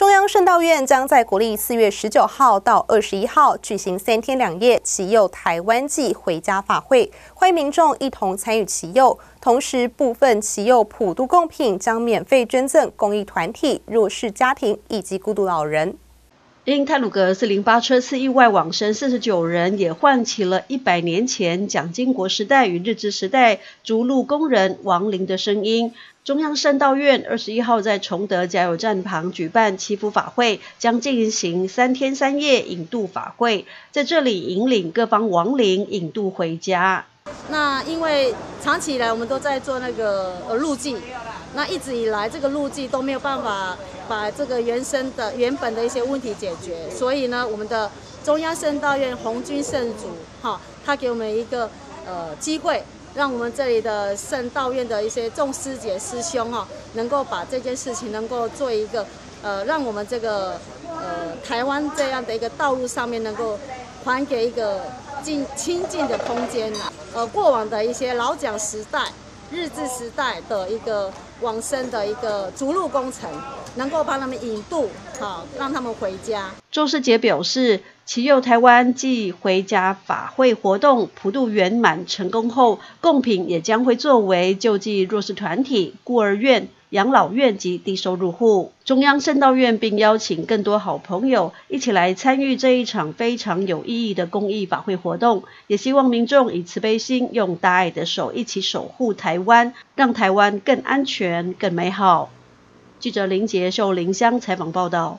中央圣道院将在国历四月十九号到二十一号举行三天两夜祈佑台湾祭回家法会，欢迎民众一同参与祈佑。同时，部分祈佑普渡供品将免费捐赠公益团体、弱势家庭以及孤独老人。因泰鲁格四零八车次意外往生四十九人，也唤起了一百年前蒋经国时代与日治时代逐鹿工人亡灵的声音。中央圣道院二十一号在崇德加油站旁举办祈福法会，将进行三天三夜引渡法会，在这里引领各方亡灵引渡回家。那因为长期以来我们都在做那个呃路祭，那一直以来这个路祭都没有办法把这个原生的原本的一些问题解决，所以呢，我们的中央圣道院红军圣主哈，他给我们一个呃机会。让我们这里的圣道院的一些众师姐师兄哈，能够把这件事情能够做一个呃，让我们这个呃台湾这样的一个道路上面能够还给一个近亲近的空间呐。呃，过往的一些老蒋时代、日治时代的一个往生的一个逐鹿工程，能够帮他们引渡，好让他们回家。周世杰表示。祈佑台湾暨回家法会活动普渡圆满成功后，贡品也将会作为救济弱势团体、孤儿院、养老院及低收入户。中央圣道院并邀请更多好朋友一起来参与这一场非常有意义的公益法会活动，也希望民众以慈悲心，用大爱的手一起守护台湾，让台湾更安全更美好。记者林杰受林香采访报道。